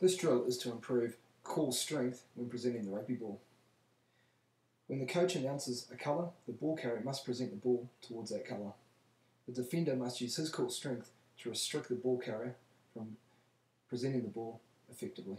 This drill is to improve core strength when presenting the rugby ball. When the coach announces a colour, the ball carrier must present the ball towards that colour. The defender must use his core strength to restrict the ball carrier from presenting the ball effectively.